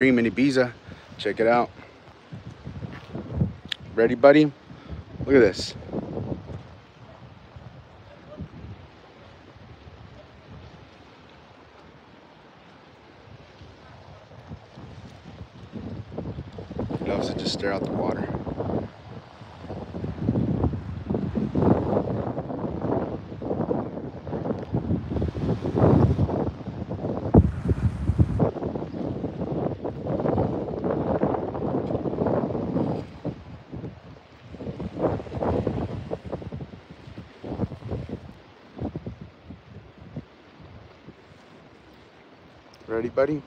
Dream in Ibiza. Check it out. Ready, buddy? Look at this. Loves to just stare out the water. Ready, buddy?